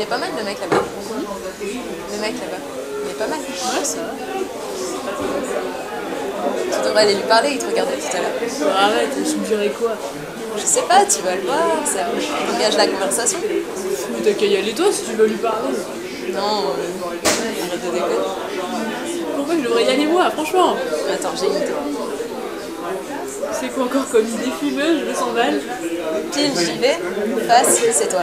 Il est pas mal le mec là-bas. Le mec là-bas. Il est pas mal. Ouais, ça va. Tu devrais aller lui parler, il te regardait tout à l'heure. Arrête, je me dirais quoi? Je sais pas, tu vas le voir, ça engage la conversation. Mais t'as qu'à y aller toi si tu veux lui parler? Non, euh, arrête de déconner. Pourquoi je devrais y aller moi, franchement Attends, j'ai une idée. C'est quoi encore comme idée fumeuse, je me sens mal. Pile, j'y vais. Face, c'est toi.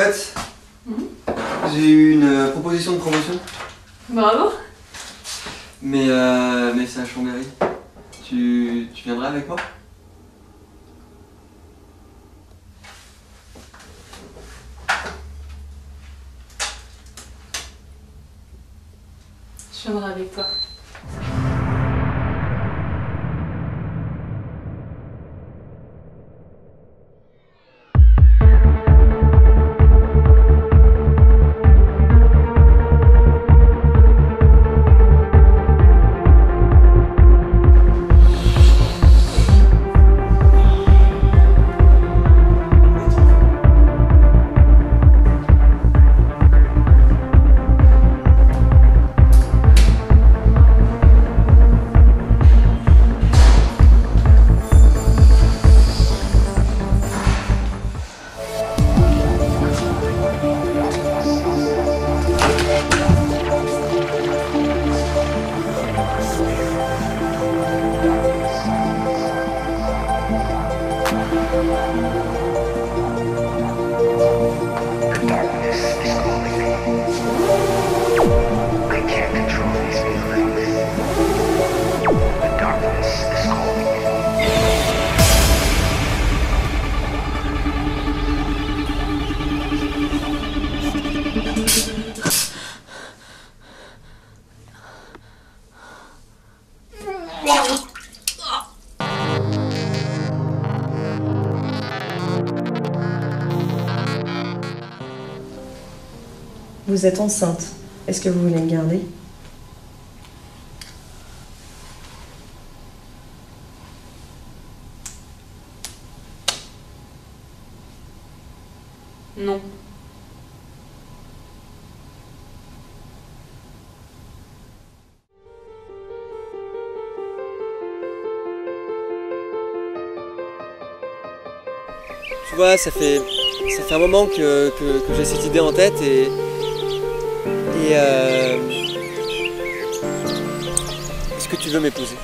Fait, j'ai eu une euh, proposition de promotion, Bravo. mais, euh, mais c'est à Chambéry. Tu, tu viendras avec moi? Je viendrai avec toi. Vous êtes enceinte. Est-ce que vous voulez le garder? Non. Tu vois, ça fait, ça fait un moment que, que- que j'ai cette idée en tête et. Et. euh, Est-ce que tu veux m'épouser?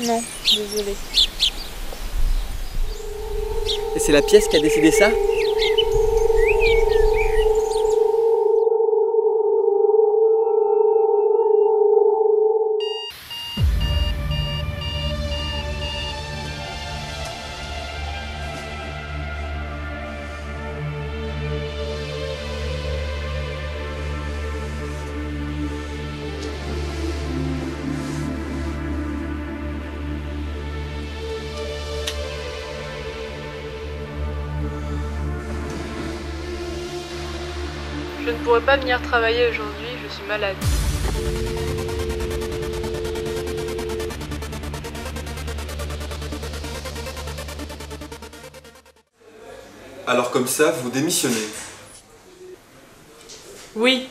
Non, désolée. Et c'est la pièce qui a décidé ça? Pourrais pas venir travailler aujourd'hui, je suis malade. Alors comme ça, vous démissionnez. Oui.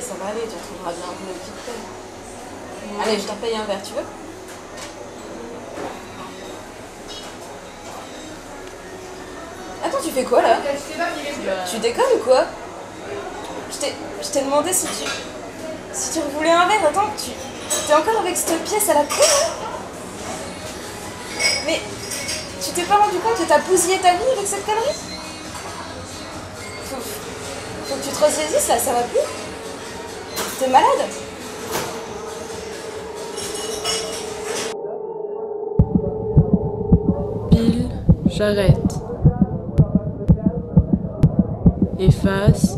ça va aller, tu trouveras bien un boulot qui te paye. Allez, je t'en paye un verre, tu veux? Attends, tu fais quoi là? Tu déconnes ou quoi? Je t'ai demandé si tu. Si tu voulais un verre, attends, tu. T'es encore avec cette pièce à la con Mais. Tu t'es pas rendu compte que t'as bousillé ta vie avec cette connerie? Faut, faut que tu te ressaisisses là, ça va plus? T'es malade Pile, j'arrête. Efface,